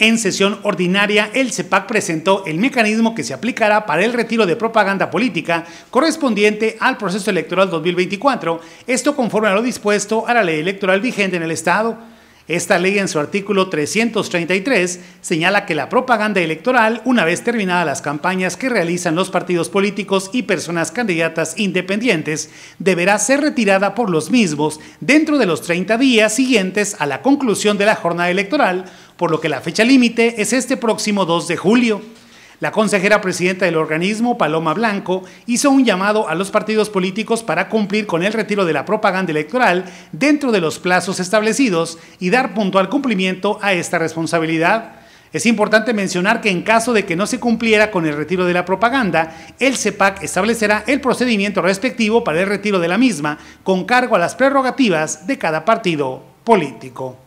En sesión ordinaria, el CEPAC presentó el mecanismo que se aplicará para el retiro de propaganda política correspondiente al proceso electoral 2024, esto conforme a lo dispuesto a la ley electoral vigente en el Estado. Esta ley en su artículo 333 señala que la propaganda electoral, una vez terminadas las campañas que realizan los partidos políticos y personas candidatas independientes, deberá ser retirada por los mismos dentro de los 30 días siguientes a la conclusión de la jornada electoral por lo que la fecha límite es este próximo 2 de julio. La consejera presidenta del organismo, Paloma Blanco, hizo un llamado a los partidos políticos para cumplir con el retiro de la propaganda electoral dentro de los plazos establecidos y dar puntual cumplimiento a esta responsabilidad. Es importante mencionar que en caso de que no se cumpliera con el retiro de la propaganda, el CEPAC establecerá el procedimiento respectivo para el retiro de la misma, con cargo a las prerrogativas de cada partido político.